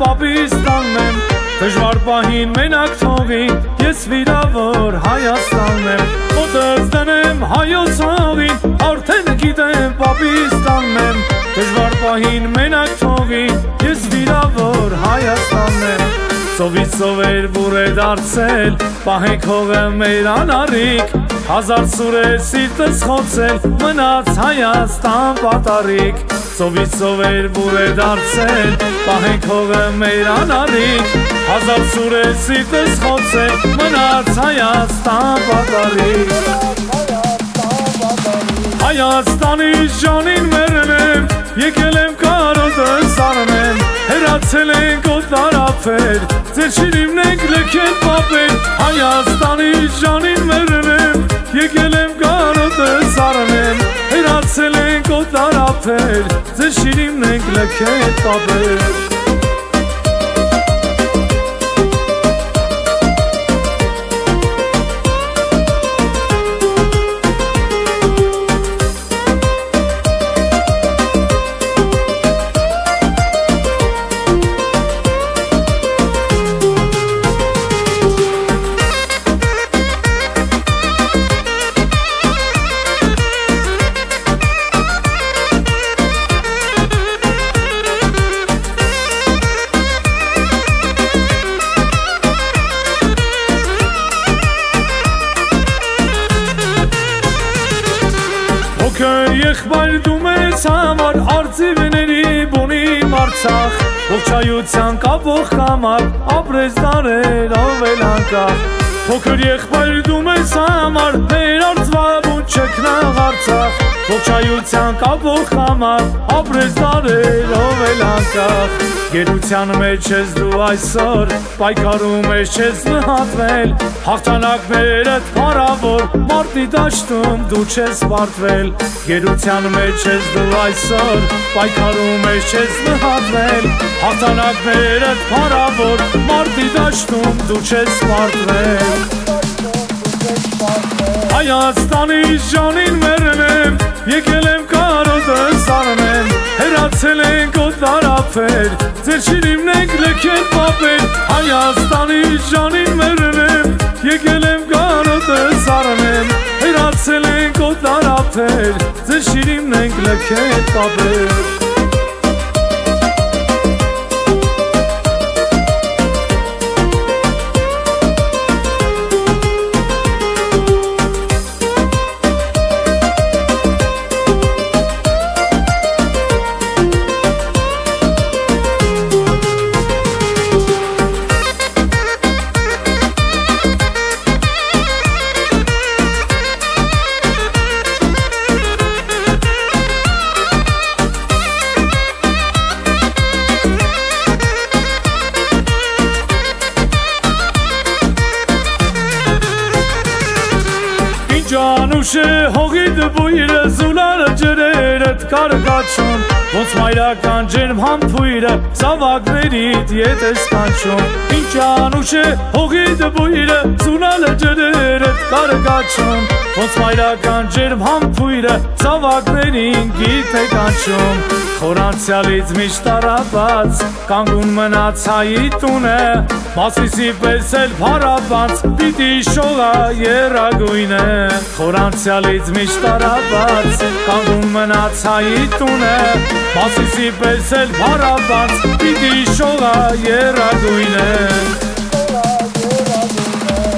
պապիս տանեմ Դժվար պահին մենակ թողին Ես վիրավոր Հայաստանն եմ Ոտս դնեմ հայոց հողին Արդեն գիտեմ պապիս տանեմ Դժվար պահին մենակ թողին Ես վիրավոր Հայաստանն եմ Սովից սովեր բուր է դարձել Պահենք հողը մեր անարիք Հազար սուր է սիրտս խոցել Մնաց Հայաստան պատարիք Սովից սովեր բուր է դարձել Պահենք հողը մեր անարիք Հազար սուր է սիրտս խոցել Մնաց Հայաստան պատարիք Հայաստանի ժանին Հերացել ենք օտարապեր Ձեր շիրիմն ենք լքել պապեր Հայաստանի ժանին մերնեմ Եկել եմ կարոտս արնեմ Հերացել ենք օտարապեր Ձեր շիրիմն ենք լքել պապեր Հոգը եղբայր դու մեծ համար Արձիվների բունի մարցախ Ողջայության կապող կամար Ապրես դարերով էլ անկախ Փոքր եղբայր դու մեծ համար Մեր արծվաբուն չքնաղ արցախ Ողջայության կապող համար Ապրես դարերով էլ անկախ Գերության մեջ ես դու այսօր Պայքարում ես չես նհատվել Հաղթանակներըդ պարավոր Մարդի դաշտում դու չես պարտվել Գերության մեջ ես դու այսօր Պայքարում ես չես նհատվել Հաղթանակներըդ պարավոր Մարդի դաշտում դու չես պարտվել Հայաստանի ժանին մերնեմ Եկել եմ կարոտս արնեմ Հերացել ենք օտարապեր Ձեր շիրիմն ենք լքել պապեր Հայաստանի ժանին մերնեմ Եկել եմ կարոտս արնեմ Հերացել ենք օտարապեր Ձեր շիրիմն ենք լքել պապեր Ջանուշ է հողի դբույրը զուլարը ջրերըտ կարգաչում Ոնց մայրական ջերմ համբույրը զավակներիդ ետ ես կանչում Ինչ անուշ է հողի դբույրը զուլարը ջրերըտ կարգաչում Ոնց մայրական ջերմ համբույրը զավակներին գիտ է կանչում Խորանցյալից միշտ տարապած կանգուն մնաց հայի տունը Մասիսի պես էլ փարապած պիտի շողա երագույնը Խորանցյալից միշտ տարապած կանգուն մնաց հայի տունը Մասիսի պես էլ փարապած պիտի շողա երագույնը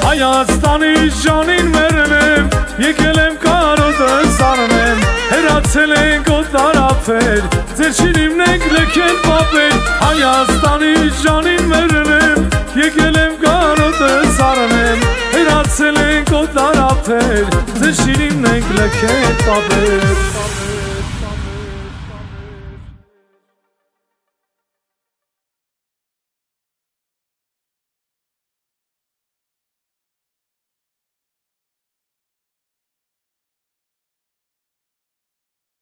Հայաստանի ժանին մերնեմ եկել եմ կարոտս արնեմ Հերացել ենք օտարապեր Ձեր շիրիմն ենք լքել պապեր Հայաստանի ժանին մերնեմ Եկել եմ կարոտս արնեմ Հերացել ենք օտարապեր Ձեր շիրիմն ենք լքել պապեր